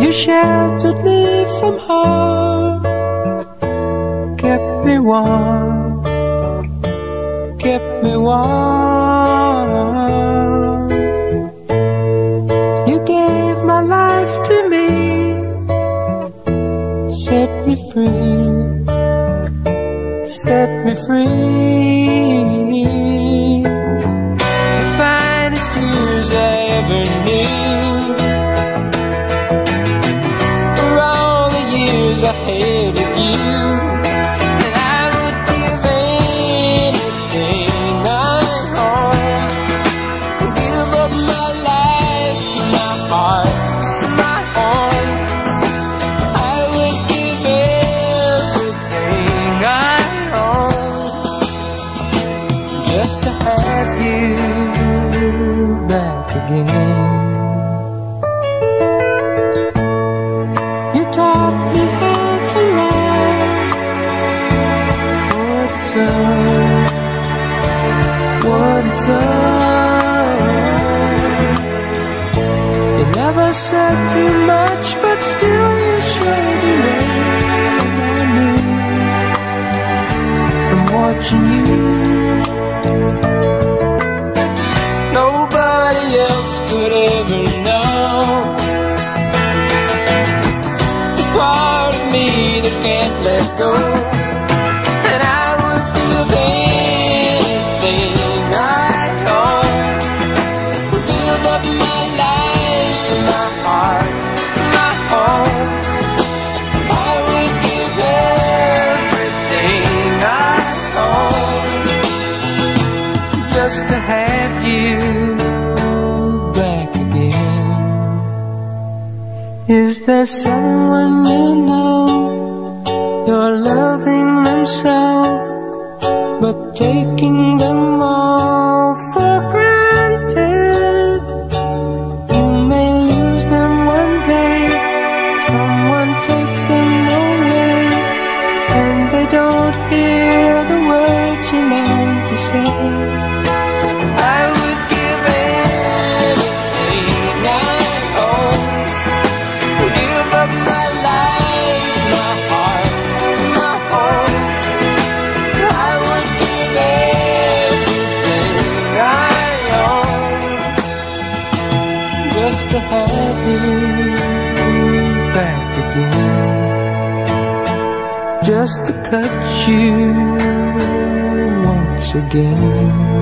You sheltered me from harm, kept me warm, kept me warm. You gave my life to me, set me free, set me free. The finest years I ever knew. I had you. I would give anything I own. Give up my life, my heart, my home. I would give everything I own just to have you back again. To love. What it's up, what it's up. You never said too much, but still you showed the. I knew from watching you. Nobody else can't let go. And I would give anything I own. Give up my life, my heart, my home. I would give everything I own just to have you back again. Is there someone you know you're loving them so, but taking them all for granted? You may lose them one day, someone takes them away, and they don't hear the words you long to say. Just to have you back again. Just to touch you once again.